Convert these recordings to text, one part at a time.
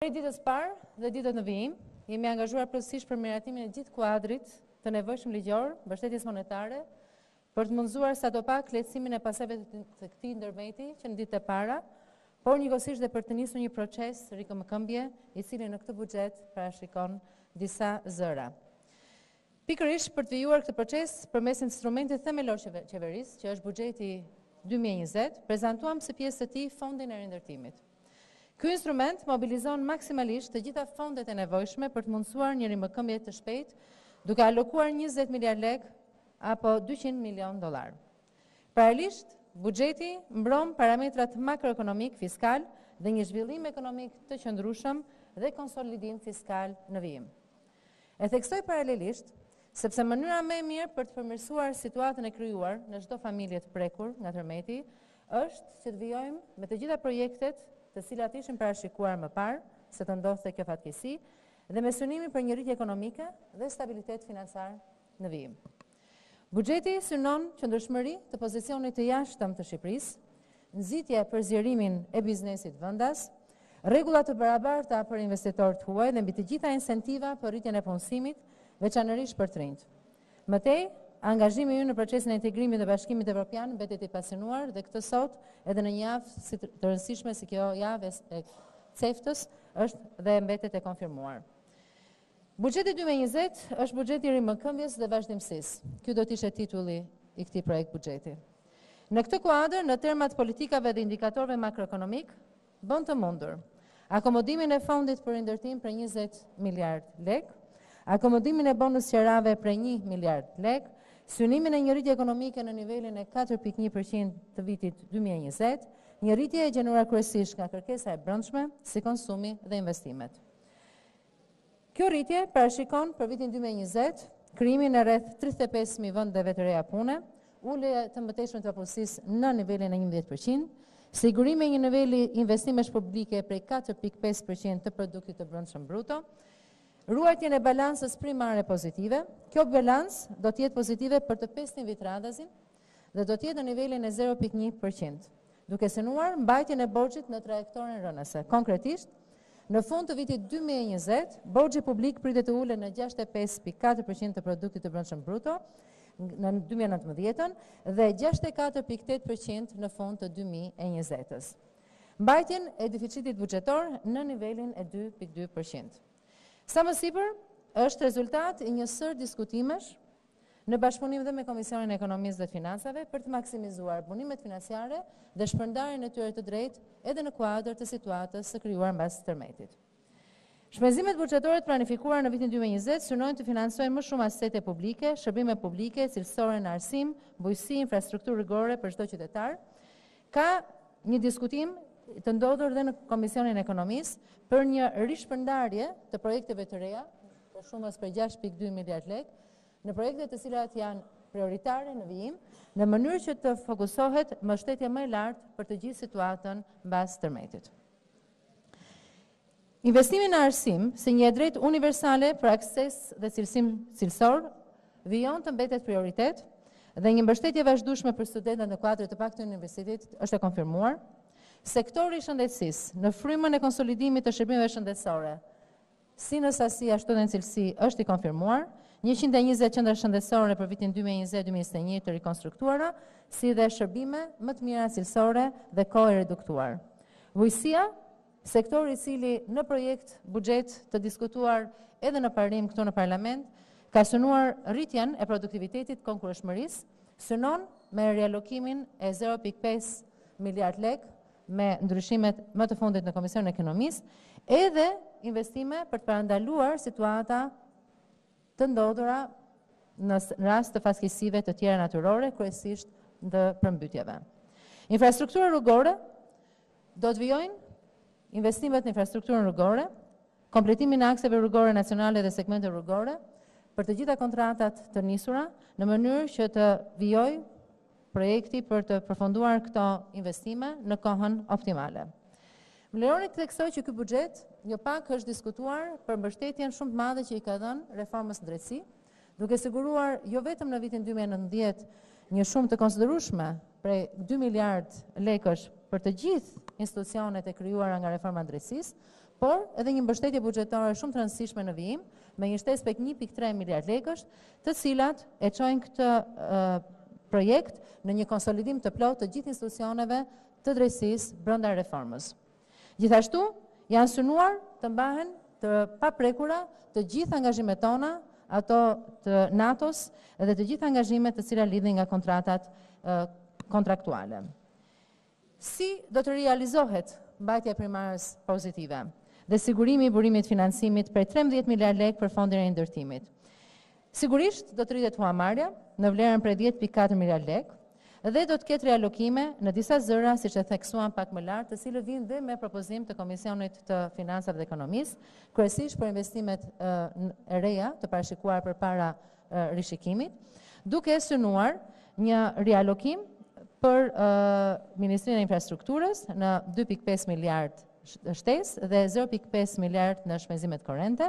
Prej ditës së parë dhe ditët në vijim, jemi angazhuar plotësisht për miratimin e gjithë kuadrit të nevojshëm ligjor, mbështetjes monetare, për të mundësuar sado pak lehtësimin e pasojave të këtij tërmeti që në ditët e para, por njëkohësisht dhe për të nisur një proces rimëkëmbjeje, i cili në këtë buxhet parashikon disa zëra. Pikërisht për të vijuar këtë proces përmes instrumentit themelor qeverisës, që është buxheti 2020, prezantuam si pjesë të tij fondin e rindërtimit. Ky instrument mobilizon maksimalisht të gjitha fondet e nevojshme për të mundësuar një rimëkëmbje të shpejtë, duke alokuar njëzet miliardë lekë apo dyqind milionë dollarë. Paralelisht, buxheti mbron parametrat makroekonomikë, fiskalë dhe një zhvillim ekonomik të qëndrueshëm dhe konsolidim fiskal në vijim. E theksoj paralelisht, sepse mënyra më e mirë për të përmirësuar situatën e krijuar në çdo familje të prekur nga tërmeti Është që të vijojmë me të gjitha projektet të cilat ishin parashikuar më parë se të ndodhte kjo fatkeqësi dhe me synimin për një rritje ekonomike dhe stabilitet financiar në vijim. Buxheti synon qëndrueshmëri të pozicionit të jashtëm të Shqipërisë, nxitje për zgjerimin e biznesit vendas, rregulla të barabarta për investitorët e huaj dhe mbi të gjitha incentiva për rritjen e punësimit, veçanërisht për të rinjtë. Më tej, angazhimi ynë në procesin e integrimit në Bashkimin Evropian mbetet i pacenuar dhe këtë sot, edhe në një javë si të rëndësishme si kjo javë e CEFTA-s, është dhe mbetet e konfirmuar. Buxheti dy mijë e njëzet është buxhet i rimëkëmbjes dhe vazhdimësisë. Ky do të ishte titulli i këtij projekt buxheti. Në këtë kuadër, në terma të politikave dhe indikatorëve makroekonomikë, Bën të mundur, Akomodimin e fondit për rindërtim prej njëzet miliardë lekë, Akomodimin e bonus qerave prej një miliardë lekë, Synimin e një rritje ekonomike në nivelin e katër pikë një për qind të vitit dy mijë e njëzet, Një rritje e gjeneruar kryesisht nga kërkesa e brendshme, si konsumi dhe investimet. Kjo rritje parashikon për vitin dy mijë e njëzet krijimin e rreth tridhjetë e pesë mijë vendeve të reja pune, ulje të mëtejshme të papunësisë në nivelin e njëmbëdhjetë për qind, sigurimin e një niveli investimesh publike prej katër pikë pesë për qind të produktit të brendshëm bruto, ruajtjen e balancës primare pozitive. Kjo balancë do të jetë pozitive për të pestin vit radhazi, dhe do të jetë në nivelin e zero pikë një për qind, duke synuar mbajtjen e borxhit në trajektoren rënëse. Konkretisht, në fund të vitit dy mijë e njëzet, borxhi publik pritet të ulet në gjashtëdhjetë e pesë pikë katër për qind të Produktit të Brendshëm Bruto në dy mijë e nëntëmbëdhjetë-ën dhe gjashtëdhjetë e katër pikë tetë për qind në fund të dy mijë e njëzet-ës mbajtjen e deficitit buxhetor në nivelin e dy pikë dy për qind. Sa më sipër, është rezultat i një sërë diskutimesh në bashkëpunim dhe me Komisionin e Ekonomisë dhe Financave për të maksimizuar burimet financiare dhe shpërndarjen e tyre të drejtë edhe në kuadër të situatës së krijuar mbas tërmetit. Shpenzimet buxhetore të planifikuara në vitin 2020 synojnë të financojnë më shumë asete publike, shërbime publike, cilësore në arsim, bujqësi, infrastrukturë rrugore për çdo qytetar, Ka një diskutim të ndodhur dhe në Komisionin e Ekonomisë për një rishpërndarje të projekteve të reja të shumës prej 6.2 miliard lekë, në projekte të cilat janë prioritare në vijim, në mënyrë që të fokusohet mbështetja më e lartë për të gjithë situatën mbas tërmetit. Investimi në arsim, si një e drejtë universale për akses dhe cilësim cilësor, vijon të mbetet prioritet dhe një mbështetje e vazhdueshme për studentët në kuadër të Paktit të Universitetit është e konfirmuar. Sektori i shëndetësisë, në frymën e konsolidimit të shërbimeve shëndetësore, si në sasi ashtu dhe në cilësi, është i konfirmuar, njëqind e njëzet qendra shëndetësore për vitin dy mijë e njëzet dy mijë e njëzet e një të rikonstruktuara, si dhe shërbime më të mira cilësore dhe kohë e reduktuar. Bujqësia, sektori i cili në projektbuxhet të diskutuar edhe në parim këtu në Parlament, ka synuar rritjen e produktivitetit konkurrueshmërisë, synon me rialokimin e zero pikë pesë miliard lekë me ndryshimet më të fundit në Komisionin e Ekonomisë, edhe investime për të parandaluar situata të ndodhura në rast të fatkeqësive të tjera natyrore, kryesisht të përmbytjeve. Infrastruktura rrugore, do të vijojnë investimet në infrastrukturën rrugore, Kompletimin e akseve rrugore nacionale dhe segmente rrugore për të gjitha kontratat të nisura, në mënyrë që të vijojë projekti për të përfunduar këto investime në kohën optimale. Më lejoni të theksoj që ky buxhet jo pak është diskutuar për mbështetjen shumë të madhe që i ka dhënë reformës në drejtësi, duke siguruar jo vetëm në vitin dy mijë e nëntëmbëdhjetë një shumë të konsiderueshme prej dy miliardë lekësh për të gjithë institucionet e krijuara nga reforma e drejtësisë, por edhe një mbështetje buxhetore shumë të rëndësishme në vijim, me një shtesë prej një pikë tre miliardë lekësh, të cilat e çojnë këtë projekt në një konsolidim të plotë të gjithë institucioneve të drejtësisë brenda reformës. Gjithashtu, janë synuar të mbahen të paprekura të gjithë angazhimet tona, ato të NATO-s dhe të gjitha angazhimet të cilat lindin nga kontratat kontraktuale. Si do të realizohet mbajtja e primarës pozitive dhe sigurimi i burimit të financimit prej trembëdhjetë miliardë lekë për Fondin e Rindërtimit? Sigurisht do të rritet huamarrja, në vlerën prej dhjetë pikë katër miliardë lekë, dhe do të ketë rialokime në disa zëra, siç e theksuam pak më lart, të cilët vijnë dhe me propozim të Komisionit të Financave dhe Ekonomisë, kryesisht për investimet e reja të parashikuara përpara rishikimit, duke synuar një rialokim për Ministrinë e Infrastrukturës në dy pikë pesë miliardë shtesë dhe zero pikë pesë miliardë në shpenzimet korrente,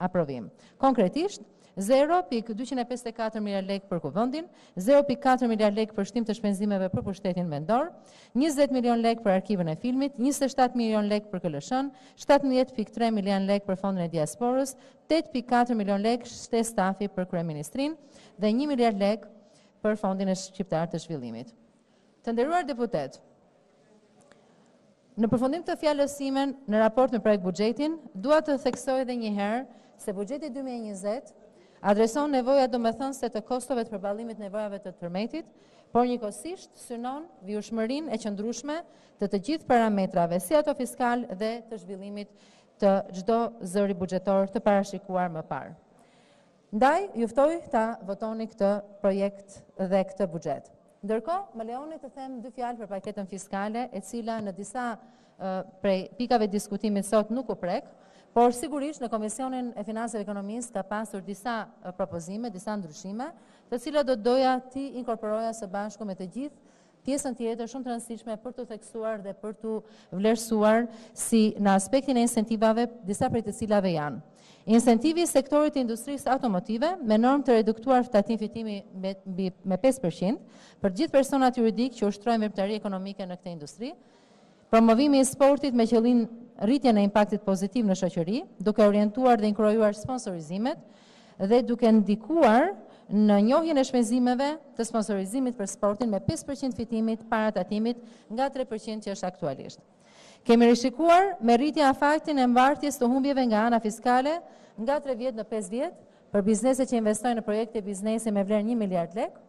aprovim. Konkretisht, zero pikë dyqind e pesëdhjetë e katër miliardë lekë për Kuvendin, zero pikë katër miliardë lekë për shtim të shpenzimeve për pushtetin vendor, njëzet milionë lekë për Arkivën e Filmit, njëzet e shtatë milionë lekë për KLSH-në, shtatëmbëdhjetë pikë tre milionë lekë për Fondin e Diasporës, tetë pikë katër milionë lekë shtesë stafi për Kryeministrinë dhe një miliard lekë për Fondin Shqiptar të Zhvillimit. Të nderuar deputetë, Në përfundim të fjalës sime në raport me projektbuxhetin, dua të theksoj edhe një herë se buxheti dy mijë e njëzet adreson nevoja domethënëse të kostove të përballimit nevojave të tërmetit, por njëkohësisht synon vijushmërinë e qëndrueshme të të gjithë parametrave, si ato fiskalë dhe të zhvillimit të çdo zëri buxhetor të parashikuar më parë. Ndaj, ju ftoj ta votoni këtë projekt dhe këtë buxhet. Ndërkohë, më lejoni të them dy fjalë për paketën fiskale, e cila në disa prej pikave të diskutimit sot nuk u prek, por sigurisht në Komisionin e Financave Ekonomisë ka pasur disa propozime, disa ndryshime, të cilat do të doja t'i inkorporoja së bashku me të gjithë Pjesën tjetër shumë të rëndësishme për t'u theksuar dhe për t'u vlerësuar si në aspektin e incentivave, disa prej të cilave janë. Incentivi i sektorit të industrisë automotive me normë të reduktuar tatim fitimi me, me 5% për gjithë personat juridikë që ushtrojnë veprimtari ekonomike në këtë industri, Promovimi i sportit me qëllim rritjen e impaktit pozitiv në shoqëri, duke orientuar dhe inkurajuar sponsorizimet dhe duke ndikuar në njohjen e shpenzimeve të sponsorizimit për sportin me pesë për qind të fitimit para tatimit nga tre për qind që është aktualisht. Kemi rishikuar me rritje afatin e mbartjes të humbjeve nga ana fiskale nga tre vjet në pesë vjet për bizneset që investojnë në projekte biznesi me vlerë një miliard lekë,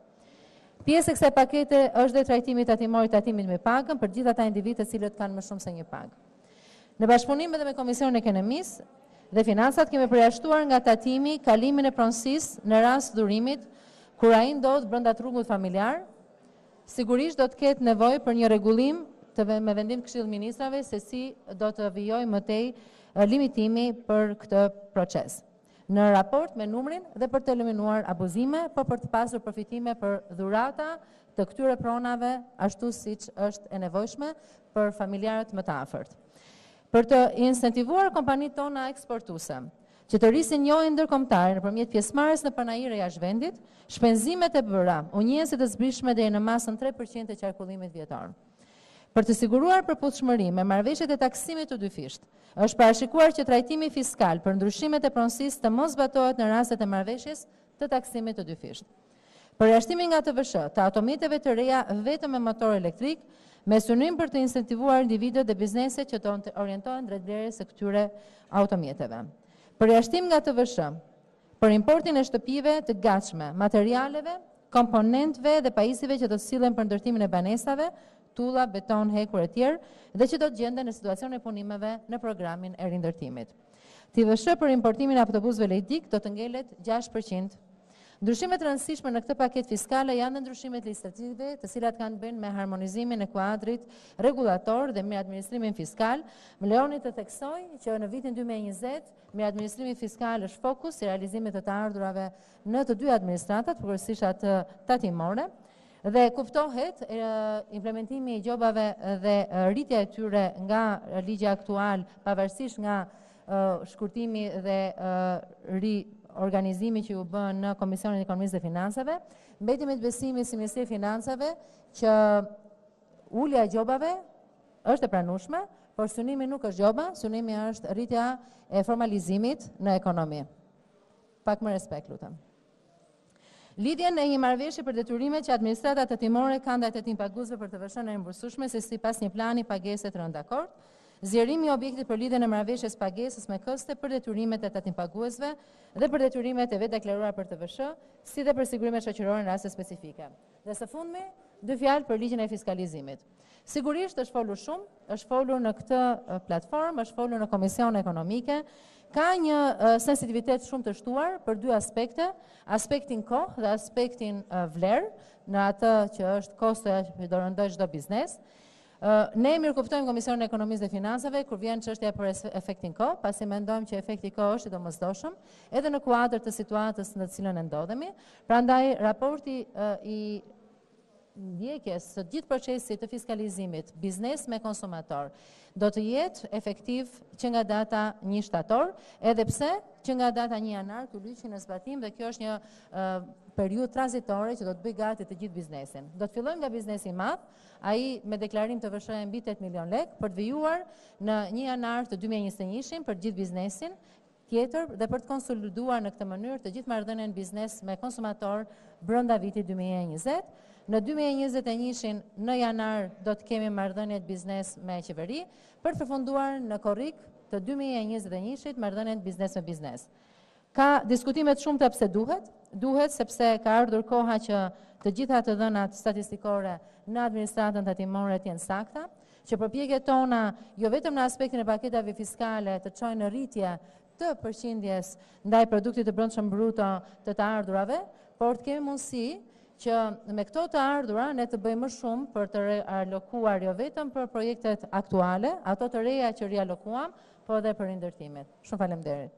Pjesë e kësaj pakete është dhe trajtimi tatimor i tatimit mbi pagën për gjithë ata individë të cilët kanë më shumë se një pagë. Në bashkëpunim edhe me Komisionin e Ekonomisë dhe Financat kemi përjashtuar nga tatimi kalimin e pronësisë në rast dhurimit kur ai ndodh brenda trungut familjar, sigurisht do të ketë nevojë për një rregullim të me vendim të Këshillit të Ministrave se si do të vijojë më tej limitimi për këtë proces. në raport me numrin dhe për të eliminuar abuzime, po për të pasur përfitime për dhurata të këtyre pronave ashtu siç është e nevojshme për familjarët më të afërt. Për të incentivuar kompanitë tona eksportuese, që të rrisin njohjen ndërkombëtare nëpërmjet pjesëmarrjes në panaire jashtë vendit, shpenzimet e bëra u njihen si të zbritshme deri në masën tre për qind të qarkullimit vjetor. Për të siguruar përputhshmëri me marrëveshjet e taksimit të dyfishtë, Është parashikuar që trajtimi fiskal për ndryshimet e pronësisë të mos zbatohet në rastet e marrëveshjes të taksimit të dyfishtë. Përjashtimi nga TVSH të automjeteve të reja vetëm me motor elektrik, me synim për të incentivuar individët dhe bizneset që të orientohen drejt blerjes së këtyre automjeteve. Përjashtim nga TVSH. për importin e shtëpive të gatshme, materialeve, komponentëve dhe pajisjeve që do të sillen për ndërtimin e banesave, tulla, beton, hekur etj, dhe që do të gjenden në situacionin e punimeve në programin e rindërtimit. TVSH për importimin e autobusëve elektrikë do të ngelet gjashtë për qind. Ndryshime të rëndësishme në këtë paketë fiskale janë dhe ndryshimet legislative, të cilat kanë të bëjnë me harmonizimin e kuadrit rregullator dhe mirëadministrimin fiskal. Më lejoni të theksoj që në vitin 2020 Mirëadministrimi fiskal është fokus i realizimit të të ardhurave në të dy administratat, përkatësisht atë tatimore, dhe kuptohet implementimi i gjobave dhe rritja e tyre nga ligji aktual, pavarësisht nga shkurtimi dhe riorganizimi që iu bë në Komisionin e Ekonomisë dhe Financave, mbetemi te besimi si Ministri e Financave që ulja e gjobave Është e pranueshme, por synimi nuk është gjoba, synimi është rritja e formalizimit në ekonomi. Pak më respekt, lutem. Lidhjen e një marrëveshje për detyrimet që administrata tatimore ka ndaj tatimpaguesve për TVSH-në e rimbursueshme sipas një plani pagese të rënë dakord, zgjerimi i objektit për lidhjen e marrëveshjes së pagesës me këste për detyrimet e tatimpaguesve dhe për detyrimet e vetëdeklaruara për TVSH, si dhe për sigurimet shoqërore në raste specifike. Dhe së fundmi, dy fjalë për ligjin e fiskalizimit. Sigurisht është folur shumë, është folur në këtë platformë, është folur në Komisionin e Ekonomisë, ka një sensitivitet shumë të shtuar për dy aspekte, aspektin kohë dhe aspektin vlerë, në atë që është kostoja që do rëndojë çdo biznes. Ne mirëkuptojmë Komisionin e Ekonomisë dhe Financave kur vjen çështja për efektin kohë, pasi mendojmë që efekti kohë është i domosdoshëm, edhe në kuadër të situatës në të cilën ndodhemi. Prandaj raporti i ndjekjes së gjithë procesit të fiskalizimit biznes me konsumator do të jetë efektiv që nga data 1 shtator, edhe pse që nga data 1 janar ky ligj hyn në zbatim dhe kjo është një periudhë tranzitore që do të bëjë gati të gjithë biznesin. Do të fillojmë nga biznesi i madh, ai me deklarim TVSH-je mbi 8 milion lekë për të vijuar në 1 janar të 2021-shit për gjithë biznesin, tjetër dhe për të konsoliduar në këtë mënyrë të gjithë marrëdhënien biznes me konsumator brenda vitit dy mijë e njëzet. Në dy mijë e njëzet e njëshin në janar do të kemi marrëdhëniet biznes me qeveri, për të përfunduar në korrik të dy mijë e njëzet e njëshit marrëdhëniet biznes me biznes. Ka diskutime të shumta pse duhet, duhet sepse ka ardhur koha që të gjitha të dhënat statistikore në administratën tatimore të jenë të sakta, që përpjekjet tona, jo vetëm në aspektin e paketave fiskale, të çojnë në rritje të përqindjes ndaj produktit të brendshëm bruto të të ardhurave, por të kemi mundësi që me këto të ardhura ne të bëjmë më shumë për të realokuar jo vetëm për projektet aktuale, ato të reja që realokuam, po edhe për rindërtimin. Shumë faleminderit.